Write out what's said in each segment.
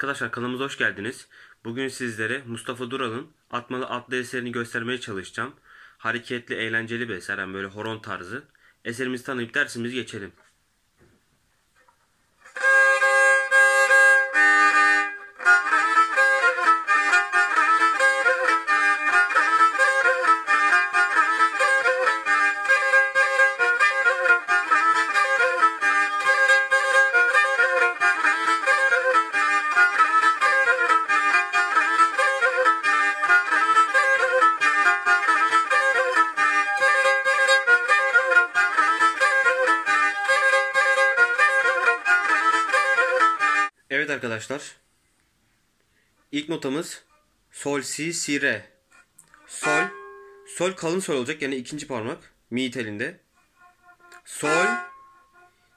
Arkadaşlar kanalımıza hoş geldiniz. Bugün sizlere Mustafa Dural'ın Atmalı adlı eserini göstermeye çalışacağım. Hareketli, eğlenceli bir eser. Yani böyle horon tarzı. Eserimizi tanıyıp dersimizi geçelim. Evet arkadaşlar. İlk notamız sol si si re. Sol sol kalın sol olacak yani ikinci parmak mi telinde. Sol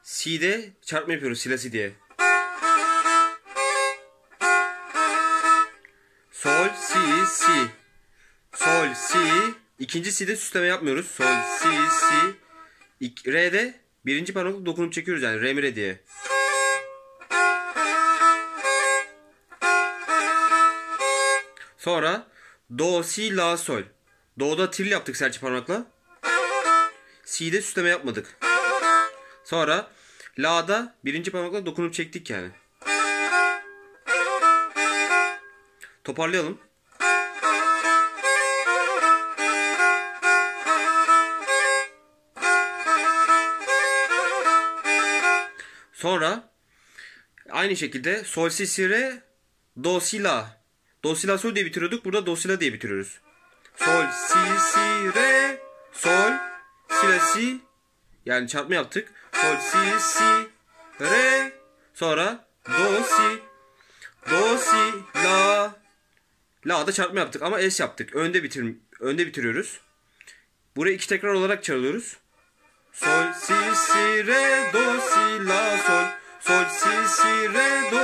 si de çarpma yapıyoruz si la si diye. Sol si si. Sol si ikinci si de süsleme yapmıyoruz. Sol si si. İk, re de birinci parmakla dokunup çekiyoruz yani re mi re diye. Sonra do, si, la, sol. Do'da tril yaptık serçe parmakla. Si'de süsleme yapmadık. Sonra la'da birinci parmakla dokunup çektik yani. Toparlayalım. Sonra aynı şekilde sol si si re do si la Do si la sol diye bitiriyorduk. Burada do si la diye bitiriyoruz. Sol si si re sol si la si yani çarpma yaptık. Sol si si re sonra do si do si la la da çarpma yaptık ama es yaptık. Önde bitir önde bitiriyoruz. Burayı iki tekrar olarak çalıyoruz. Sol si si re do si la sol sol si si re do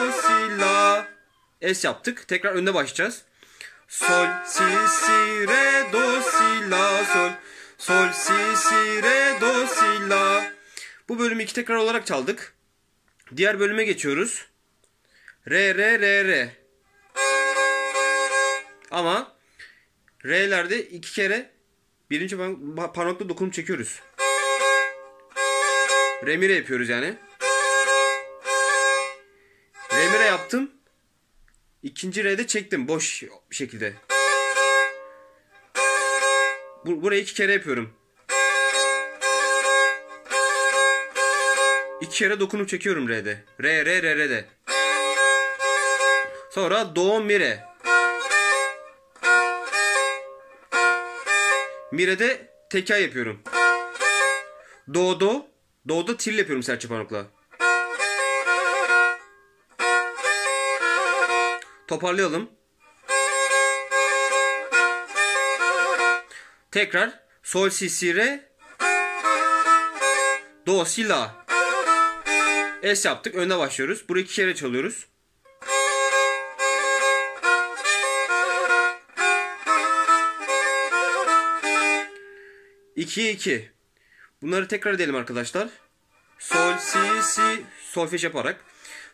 Es yaptık. Tekrar önde başlayacağız. Sol, si, si, re, do, si, la, sol. Sol, si, si, re, do, si, la. Bu bölümü iki tekrar olarak çaldık. Diğer bölüme geçiyoruz. Re, re, re, re. Ama R'lerde iki kere birinci parmakla dokunup çekiyoruz. Remire yapıyoruz yani. Remire yaptım. İkinci R'de çektim boş şekilde. Bu, burayı iki kere yapıyorum. İki kere dokunup çekiyorum R'de. R, R, R, R'de. Sonra Do, Mi, Re. Mire'de teker yapıyorum. Do, Do. Do'da til yapıyorum serçe parmakla. Toparlayalım. Tekrar sol si si re do si la es yaptık. Önde başlıyoruz. Burayı iki kere çalıyoruz. İki iki. Bunları tekrar edelim arkadaşlar. Sol si si solfej yaparak.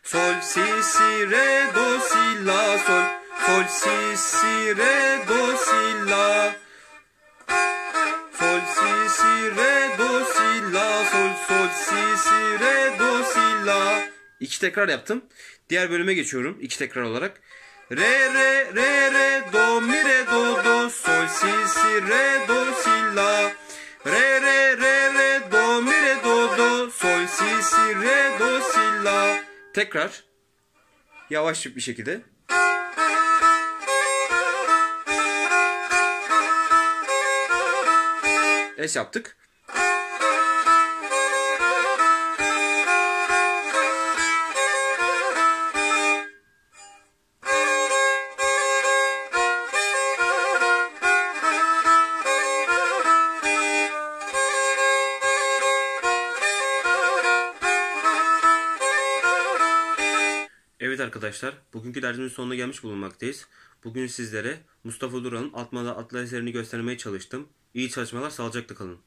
Sol, si, si, re, do, si, la, sol. Sol, si, si, re, do, si, la. Sol, si, si, re, do, si, la, sol. Sol, si, si, re, do, si, la. İki tekrar yaptım. Diğer bölüme geçiyorum. İki tekrar olarak. Re, re, re, re, do, mi, re, do, do. Sol, si, si, re, do, si, la. Tekrar yavaş bir şekilde. Es yaptık. Evet arkadaşlar, bugünkü dersimizin sonuna gelmiş bulunmaktayız. Bugün sizlere Mustafa Duran'ın Atmalı adlı eserini göstermeye çalıştım. İyi çalışmalar, sağlıcakla kalın.